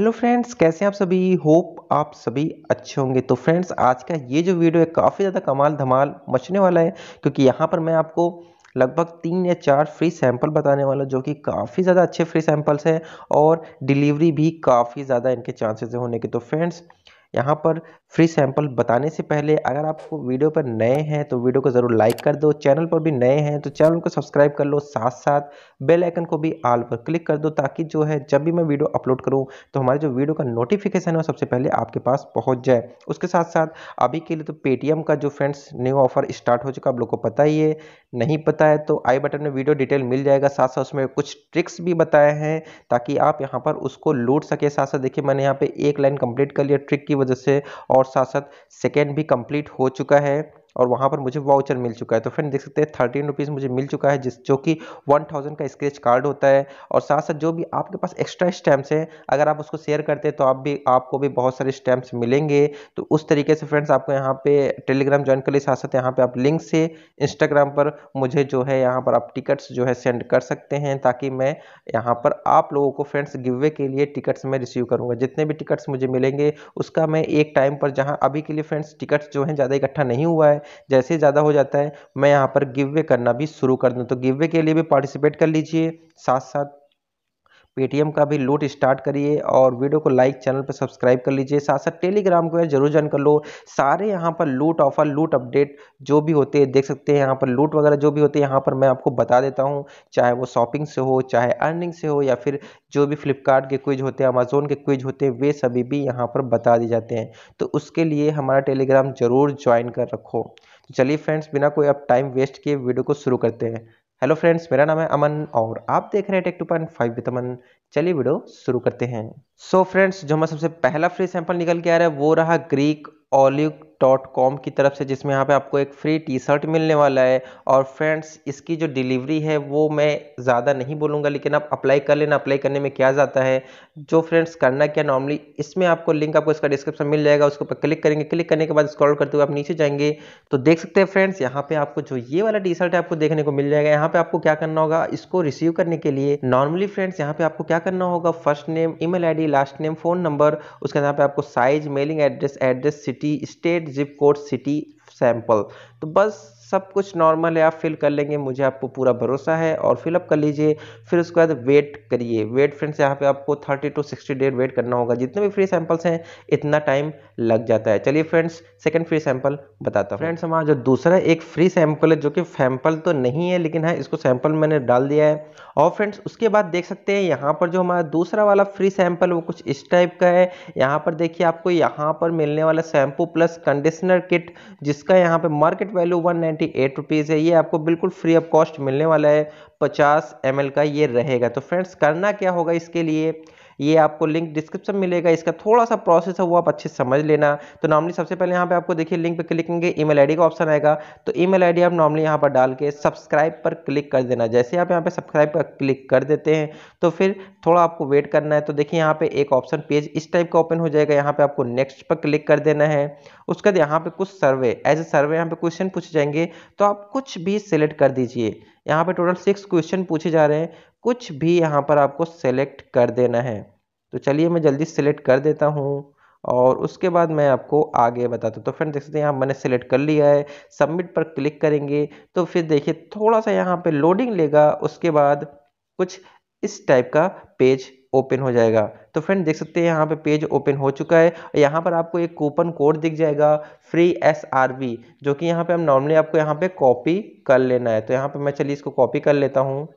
Hello friends, कैसे हैं आप सभी? होप आप सभी अच्छे होंगे। तो फ्रेंड्स, आज का ये जो वीडियो है, काफ़ी ज़्यादा कमाल धमाल मचने वाला है, क्योंकि यहाँ पर मैं आपको लगभग तीन या चार फ्री सैंपल बताने वाला जो कि काफ़ी ज़्यादा अच्छे फ्री सैंपल्स हैं और डिलीवरी भी काफ़ी ज़्यादा इनके चांसेस होने के। तो फ्रेंड्स यहाँ पर फ्री सैंपल बताने से पहले अगर आपको वीडियो पर नए हैं तो वीडियो को ज़रूर लाइक कर दो चैनल पर भी नए हैं तो चैनल को सब्सक्राइब कर लो साथ साथ बेल आइकन को भी आल पर क्लिक कर दो ताकि जो है जब भी मैं वीडियो अपलोड करूँ तो हमारे जो वीडियो का नोटिफिकेशन है वो सबसे पहले आपके पास पहुँच जाए। उसके साथ साथ अभी के लिए तो पेटीएम का जो फ्रेंड्स न्यू ऑफ़र स्टार्ट हो चुका आप लोग को पता ही है, नहीं पता है तो आई बटन में वीडियो डिटेल मिल जाएगा साथ साथ उसमें कुछ ट्रिक्स भी बताए हैं ताकि आप यहाँ पर उसको लूट सके। साथ साथ देखिए मैंने यहाँ पे एक लाइन कंप्लीट कर लिया ट्रिक की वजह से और साथ साथ सेकेंड भी कंप्लीट हो चुका है। और वहाँ पर मुझे वाउचर मिल चुका है। तो फ्रेंड देख सकते हैं थर्टीन रुपीज़ मुझे मिल चुका है, जिस, जो कि वन थाउज़ेंड का स्क्रेच कार्ड होता है। और साथ साथ जो भी आपके पास एक्स्ट्रा स्टैम्प्स हैं, अगर आप उसको शेयर करते हैं तो आप भी, आपको भी बहुत सारे स्टैम्प्स मिलेंगे। तो उस तरीके से फ्रेंड्स आपको यहाँ पे टेलीग्राम ज्वाइन कर लिए साथ साथ यहाँ पर आप लिंक से इंस्टाग्राम पर मुझे जो है, यहाँ पर आप टिकट्स जो है सेंड कर सकते हैं, ताकि मैं यहाँ पर आप लोगों को फ्रेंड्स गिवे के लिए टिकट्स मैं रिसीव करूँगा। जितने भी टिकट्स मुझे मिलेंगे, उसका मैं एक टाइम पर, जहाँ अभी के लिए फ्रेंड्स टिकट्स जो हैं, ज़्यादा इकट्ठा नहीं हुआ है जैसे ज़्यादा हो जाता है, मैं यहाँ पर गिव वे करना भी शुरू कर दूँ। तो गिव वे के लिए भी पार्टिसिपेट कर लीजिए साथ साथ पेटीएम का भी लूट स्टार्ट करिए और वीडियो को लाइक चैनल पर सब्सक्राइब कर लीजिए। साथ साथ टेलीग्राम को ज़रूर ज्वाइन कर लो। सारे यहाँ पर लूट ऑफ़र, लूट अपडेट जो भी होते हैं, देख सकते हैं यहाँ पर। लूट वगैरह जो भी होते हैं, यहाँ पर मैं आपको बता देता हूँ। चाहे वो शॉपिंग से हो, चाहे अर्निंग से हो, या फिर जो भी फ्लिपकार्ट के क्विज होते हैं, अमेजोन के क्विज होते हैं, वे सभी भी यहाँ पर बता दिए जाते हैं। तो उसके लिए हमारा टेलीग्राम ज़रूर ज्वाइन कर रखो। चलिए फ्रेंड्स, बिना कोई अब टाइम वेस्ट किए वीडियो को शुरू करते हैं। हेलो फ्रेंड्स मेरा नाम है अमन और आप देख रहे हैं tech two point five with Aman. चलिए वीडियो शुरू करते हैं। सो so फ्रेंड्स जो हमारा सबसे पहला फ्री सैंपल निकल के आ रहा है, वो रहा ग्रीक ऑलिव डॉट कॉम की तरफ़ से, जिसमें यहाँ पे आपको एक फ्री टी शर्ट मिलने वाला है। और फ्रेंड्स इसकी जो डिलीवरी है, वो मैं ज़्यादा नहीं बोलूँगा, लेकिन आप अप्लाई कर लेना। अप्लाई करने में क्या जाता है? जो फ्रेंड्स करना क्या नॉर्मली इसमें आपको लिंक आपको इसका डिस्क्रिप्शन मिल जाएगा। उसके ऊपर क्लिक करेंगे। क्लिक करने के बाद स्क्रॉल करते हुए आप नीचे जाएँगे। तो देख सकते हैं फ्रेंड्स यहाँ पे आपको जो ये वाला टी शर्ट है, आपको देखने को मिल जाएगा। यहाँ पे आपको क्या करना होगा? इसको रिसीव करने के लिए नॉर्मली फ्रेंड्स यहाँ पे आपको क्या करना होगा? First name email ID last name phone number उसके यहाँ पे आपको size mailing address address city state zip code city sample तो बस सब कुछ नॉर्मल है, आप फिल कर लेंगे, मुझे आपको पूरा भरोसा है और फिलअप कर लीजिए। फिर उसके बाद वेट करिए। वेट फ्रेंड्स यहाँ पे आपको 30 टू 60 डेज़ वेट करना होगा। जितने भी फ्री सैंपल्स हैं, इतना टाइम लग जाता है। चलिए फ्रेंड्स सेकंड फ्री सैंपल बताता हूँ। फ्रेंड्स हमारा जो दूसरा एक फ्री सैंपल है, जो कि सैंपल तो नहीं है, लेकिन है, इसको सैंपल मैंने डाल दिया है। और फ्रेंड्स उसके बाद देख सकते हैं, यहाँ पर जो हमारा दूसरा वाला फ्री सैंपल वो कुछ इस टाइप का है। यहाँ पर देखिए, आपको यहाँ पर मिलने वाला शैम्पू प्लस कंडीशनर किट जिसका यहाँ पे market value one ninety eight rupees है, ये आपको बिल्कुल फ्री ऑफ़ कॉस्ट मिलने वाला है, पचास एम का ये रहेगा। तो फ्रेंड्स, करना क्या होगा इसके लिए? ये आपको लिंक डिस्क्रिप्शन मिलेगा। इसका थोड़ा सा प्रोसेस है, वो आप अच्छे समझ लेना। तो नॉर्मली सबसे पहले यहाँ पे आपको देखिए लिंक पे क्लिक करेंगे ईमेल आईडी का ऑप्शन आएगा। तो ईमेल आईडी आप नॉर्मली यहाँ पर डाल के सब्सक्राइब पर क्लिक कर देना। जैसे आप यहाँ पर सब्सक्राइब पर क्लिक कर देते हैं तो फिर थोड़ा आपको वेट करना है। तो देखिए, यहाँ पे एक ऑप्शन पेज इस टाइप का ओपन हो जाएगा। यहाँ पर आपको नेक्स्ट पर क्लिक कर देना है। उसके बाद यहाँ पे कुछ सर्वे एज ए सर्वे यहाँ पे क्वेश्चन पूछे जाएँगे। तो आप कुछ भी सिलेक्ट कर दीजिए। यहाँ पे टोटल सिक्स क्वेश्चन पूछे जा रहे हैं। कुछ भी यहाँ पर आपको सेलेक्ट कर देना है। तो चलिए मैं जल्दी सेलेक्ट कर देता हूँ और उसके बाद मैं आपको आगे बताता हूँ। तो फ्रेंड देख सकते हैं यहाँ मैंने सेलेक्ट कर लिया है। सबमिट पर क्लिक करेंगे तो फिर देखिए थोड़ा सा यहाँ पे लोडिंग लेगा, उसके बाद कुछ इस टाइप का पेज ओपन हो जाएगा। तो फ्रेंड देख सकते हैं यहाँ पे पेज ओपन हो चुका है। यहाँ पर आपको एक कूपन कोड दिख जाएगा फ्री एस आर बी जो कि यहाँ पे हम नॉर्मली आपको यहाँ पे कॉपी कर लेना है। तो यहाँ पे मैं चलिए इसको कॉपी कर लेता हूँ।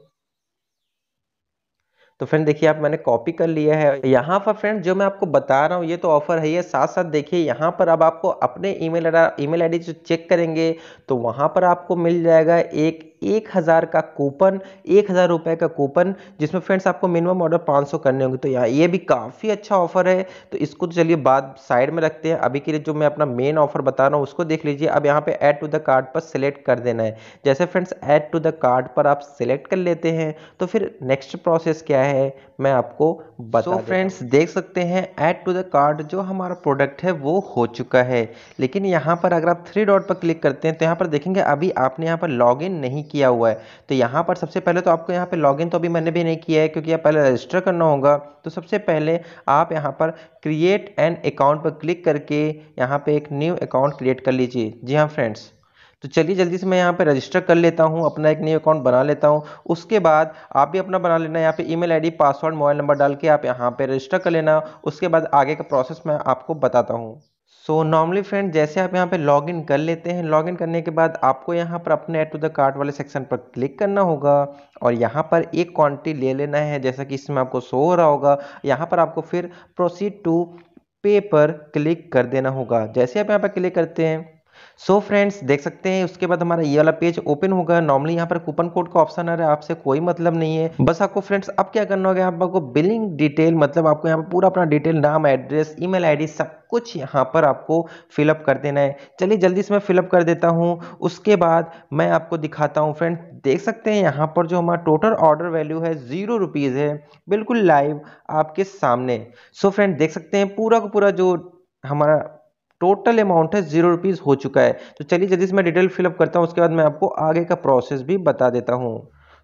तो फ्रेंड देखिए, आप मैंने कॉपी कर लिया है। यहाँ पर फ्रेंड जो मैं आपको बता रहा हूँ, ये तो ऑफ़र है ये साथ साथ देखिए, यहाँ पर अब आपको अपने ईमेल ईमेल आईडी जो चेक करेंगे तो वहाँ पर आपको मिल जाएगा एक एक हज़ार का कूपन एक हज़ार रुपये का कूपन जिसमें फ्रेंड्स आपको मिनिमम ऑर्डर पाँच सौ करने होंगे। तो यहाँ ये भी काफ़ी अच्छा ऑफ़र है। तो इसको तो चलिए बाद साइड में रखते हैं। अभी के लिए जो मैं अपना मेन ऑफ़र बता रहा हूँ उसको देख लीजिए। अब यहाँ पे ऐड टू द कार्ड पर सिलेक्ट कर देना है। जैसे friends add to the card पर आप सिलेक्ट कर लेते हैं तो फिर नेक्स्ट प्रोसेस क्या है मैं आपको बता so, फ्रेंड्स देख सकते हैं ऐड टू द कार्ड जो हमारा प्रोडक्ट है वो हो चुका है। लेकिन यहाँ पर अगर आप थ्री डॉट पर क्लिक करते हैं तो यहाँ पर देखेंगे अभी आपने यहाँ पर लॉग नहीं किया हुआ है। तो यहाँ पर सबसे पहले तो आपको यहाँ पे लॉगिन तो अभी मैंने भी नहीं किया है, क्योंकि आप पहले रजिस्टर करना होगा। तो सबसे पहले आप यहाँ पर क्रिएट एन अकाउंट पर क्लिक करके यहाँ पर एक न्यू अकाउंट क्रिएट कर लीजिए। जी हाँ फ्रेंड्स तो चलिए जल्दी से मैं यहाँ पे रजिस्टर कर लेता हूँ, अपना एक न्यू अकाउंट बना लेता हूँ। उसके बाद आप भी अपना बना लेना। यहाँ पे email ID password mobile number डाल के आप यहाँ पे रजिस्टर कर लेना। उसके बाद आगे का प्रोसेस मैं आपको बताता हूँ। सो नॉर्मली फ्रेंड जैसे आप यहाँ पे लॉगिन कर लेते हैं लॉगिन करने के बाद आपको यहाँ पर अपने एड टू द कार्ट वाले सेक्शन पर क्लिक करना होगा और यहाँ पर एक क्वांटिटी ले लेना है, जैसा कि इसमें आपको शो हो रहा होगा। यहाँ पर आपको फिर प्रोसीड टू पे पर क्लिक कर देना होगा। जैसे आप यहाँ पर क्लिक करते हैं सो so फ्रेंड्स देख सकते हैं, उसके बाद हमारा ये वाला पेज ओपन होगा। नॉर्मली यहाँ पर कूपन कोड का ऑप्शन आ रहा है, आपसे कोई मतलब नहीं है। बस आपको फ्रेंड्स अब क्या करना होगा आपको बिलिंग डिटेल मतलब आपको यहाँ पर पूरा अपना डिटेल नाम एड्रेस ईमेल आईडी सब कुछ यहाँ पर आपको फिलअप कर देना है। चलिए जल्दी से मैं फिलअप कर देता हूँ। उसके बाद मैं आपको दिखाता हूँ फ्रेंड देख सकते हैं, यहाँ पर जो हमारा टोटल ऑर्डर वैल्यू है ज़ीरो रुपीज़ है। बिल्कुल लाइव आपके सामने। सो so फ्रेंड देख सकते हैं, पूरा का पूरा जो हमारा टोटल अमाउंट है, ज़ीरो रुपीज़ हो चुका है। तो चलिए जल्दी से मैं डिटेल फिलअप करता हूँ, उसके बाद मैं आपको आगे का प्रोसेस भी बता देता हूँ।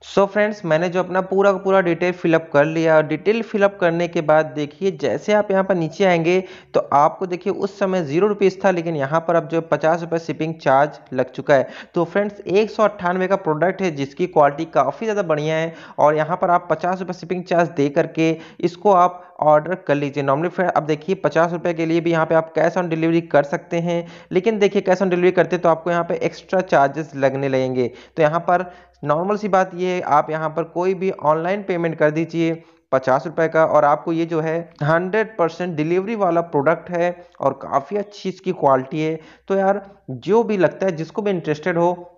सो so फ्रेंड्स मैंने जो अपना पूरा का पूरा डिटेल फिलअप कर लिया। और डिटेल फिलअप करने के बाद देखिए, जैसे आप यहाँ पर नीचे आएँगे तो आपको देखिए उस समय ज़ीरो रुपीज़ था, लेकिन यहाँ पर अब जो पचास रुपये शिपिंग चार्ज लग चुका है। तो फ्रेंड्स एक सौ अट्ठानवे का प्रोडक्ट है, जिसकी क्वालिटी काफ़ी ज़्यादा बढ़िया है, और यहाँ पर आप पचास रुपये शिपिंग चार्ज दे करके इसको आप ऑर्डर कर लीजिए। नॉर्मली फ्रेंड अब देखिए पचास रुपये के लिए भी यहाँ पे आप कैश ऑन डिलीवरी कर सकते हैं, लेकिन देखिए कैश ऑन डिलीवरी करते तो आपको यहाँ पे एक्स्ट्रा चार्जेस लगने लगेंगे। तो यहाँ पर नॉर्मल सी बात ये है, आप यहाँ पर कोई भी ऑनलाइन पेमेंट कर दीजिए पचास रुपए का और आपको ये जो है हंड्रेड परसेंट डिलीवरी वाला प्रोडक्ट है और काफ़ी अच्छी इसकी क्वालिटी है। तो यार, जो भी लगता है, जिसको भी इंटरेस्टेड हो,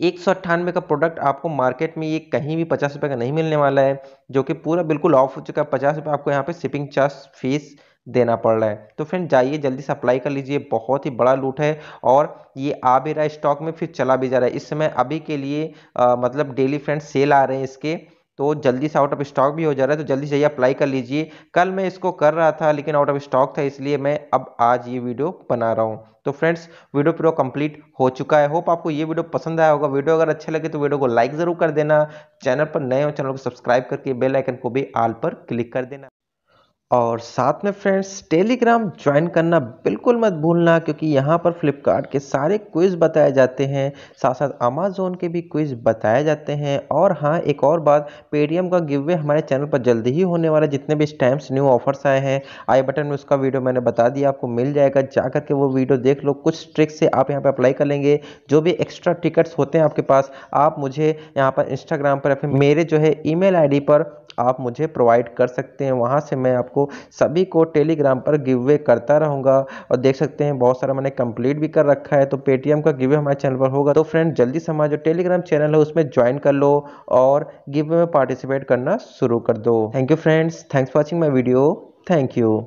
एक सौ अट्ठानवे का प्रोडक्ट आपको मार्केट में ये कहीं भी पचास रुपये का नहीं मिलने वाला है, जो कि पूरा बिल्कुल ऑफ़ हो चुका है। पचास रुपये आपको यहाँ पे शिपिंग चार्ज फ़ीस देना पड़ रहा है। तो फ्रेंड जाइए जल्दी से अप्लाई कर लीजिए बहुत ही बड़ा लूट है और ये आ भी रहा है स्टॉक में फिर चला भी जा रहा है। इस समय अभी के लिए आ, मतलब डेली फ्रेंड सेल आ रहे हैं इसके तो जल्दी से आउट ऑफ़ स्टॉक भी हो जा रहा है तो जल्दी से अप्लाई कर लीजिए। कल मैं इसको कर रहा था लेकिन आउट ऑफ़ स्टॉक था इसलिए मैं अब आज ये वीडियो बना रहा हूँ। तो फ्रेंड्स वीडियो पूरा कंप्लीट हो चुका है। होप आपको ये वीडियो पसंद आया होगा। वीडियो अगर अच्छे लगे तो वीडियो को लाइक ज़रूर कर देना। चैनल पर नए हो चैनल को सब्सक्राइब करके बेल आइकन को भी आल पर क्लिक कर देना। और साथ में फ्रेंड्स टेलीग्राम ज्वाइन करना बिल्कुल मत भूलना, क्योंकि यहाँ पर फ्लिपकार्ट के सारे क्विज बताए जाते हैं। साथ साथ अमेजोन के भी क्विज बताए जाते हैं। और हाँ एक और बात पेटीएम का गिव वे हमारे चैनल पर जल्दी ही होने वाला जितने भी स्टैम्प्स न्यू ऑफर्स आए हैं आई बटन में उसका वीडियो मैंने बता दिया, आपको मिल जाएगा। जा करके वो वीडियो देख लो। कुछ ट्रिक्स से आप यहाँ पर अप्लाई कर लेंगे। जो भी एक्स्ट्रा टिकट्स होते हैं आपके पास, आप मुझे यहाँ पर इंस्टाग्राम पर या फिर मेरे जो है ई मेल पर आप मुझे प्रोवाइड कर सकते हैं। वहाँ से मैं आपको सभी को टेलीग्राम पर गिव वे करता रहूँगा और देख सकते हैं बहुत सारा मैंने कंप्लीट भी कर रखा है। तो पेटीएम का गिव वे हमारे चैनल पर होगा। तो फ्रेंड जल्दी से हमारा जो टेलीग्राम चैनल है उसमें ज्वाइन कर लो और गिव वे में पार्टिसिपेट करना शुरू कर दो। Thank you friends thanks for watching my video thank you